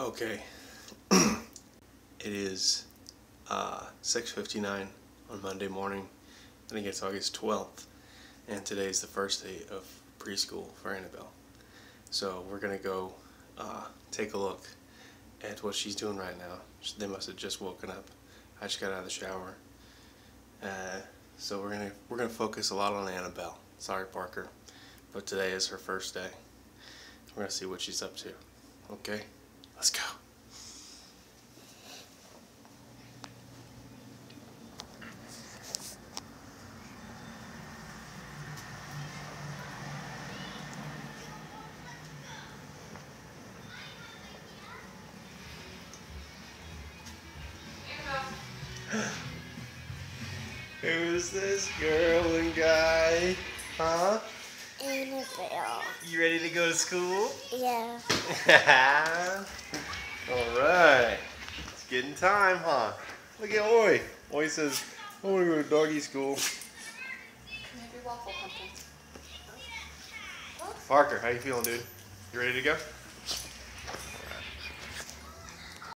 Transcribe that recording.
Okay. it is uh, 6.59 on Monday morning. I think it's August 12th. And today is the first day of preschool for Annabelle. So we're going to go uh, take a look at what she's doing right now. They must have just woken up. I just got out of the shower. Uh, so we're gonna we're gonna focus a lot on Annabelle. Sorry, Parker, but today is her first day. We're gonna see what she's up to. Okay. Let's go. Who's this girl and guy? Huh? Annabelle. You ready to go to school? Yeah. All right. It's getting time, huh? Look at Oi. Oi says, I want to go to doggy school. Maybe waffle pumpkins. Parker, how you feeling, dude? You ready to go?